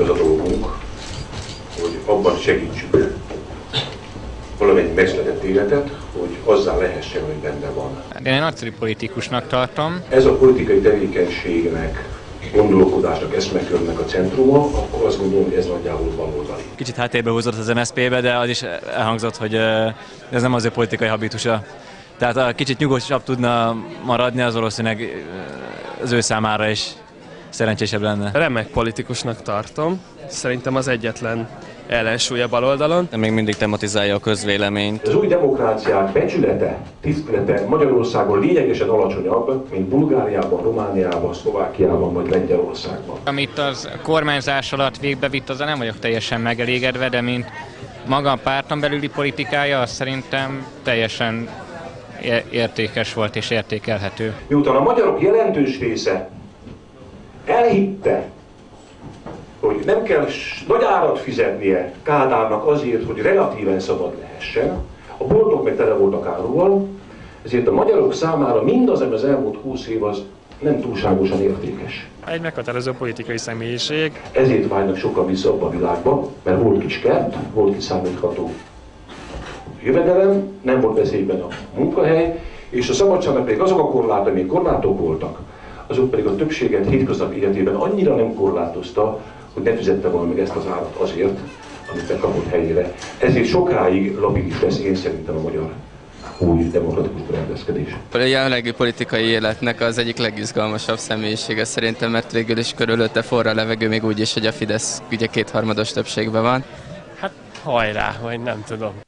Az a dolgunk, hogy abban segítsük valamennyi megszületett életet, hogy azzal lehessen, hogy benne van. Én egy nagyszerű politikusnak tartom. Ez a politikai tevékenységnek, gondolkodásnak, eszmekörnek a centruma, akkor azt gondolom, hogy ez nagyjából baloldali. Kicsit háttérbe húzott az MSZP-be, de az is elhangzott, hogy ez nem az ő politikai habitusa. Tehát a kicsit nyugodtabb tudna maradni, az valószínűleg az ő számára is szerencsésebb lenne. Remek politikusnak tartom. Szerintem az egyetlen ellensúly a baloldalon. Még mindig tematizálja a közvéleményt. Az új demokráciák becsülete, tisztelete Magyarországon lényegesen alacsonyabb, mint Bulgáriában, Romániában, Szlovákiában vagy Lengyelországban. Amit az kormányzás alatt végbevitt, azzal nem vagyok teljesen megelégedve, de mint maga a párton belüli politikája, az szerintem teljesen értékes volt és értékelhető. Miután a magyarok jelentős része elhitte, hogy nem kell nagy árat fizetnie Kádárnak azért, hogy relatíven szabad lehessen, a boltok meg tele voltak áruval, ezért a magyarok számára mindaz, ami az elmúlt 20 év az nem túlságosan értékes. Egy meghatározó politikai személyiség, Ezért vágynak sokan vissza abba a világba, mert volt kis kert, volt kiszámítható jövedelem, nem volt veszélyben a munkahely, és a szabadságnak pedig azok a korlátok, amik korlátok voltak, azok pedig a többséget hétköznapi életében annyira nem korlátozta, hogy ne fizette volna meg ezt az árat azért, amit megkapott helyére. Ezért sokáig labilis lesz én szerintem a magyar új demokratikus berendezkedés. A jelenlegi politikai életnek az egyik legizgalmasabb személyisége szerintem, mert végül is körülötte forra a levegő, még úgy is, hogy a Fidesz ugye kétharmados többségben van. hát hajrá, vagy nem tudom.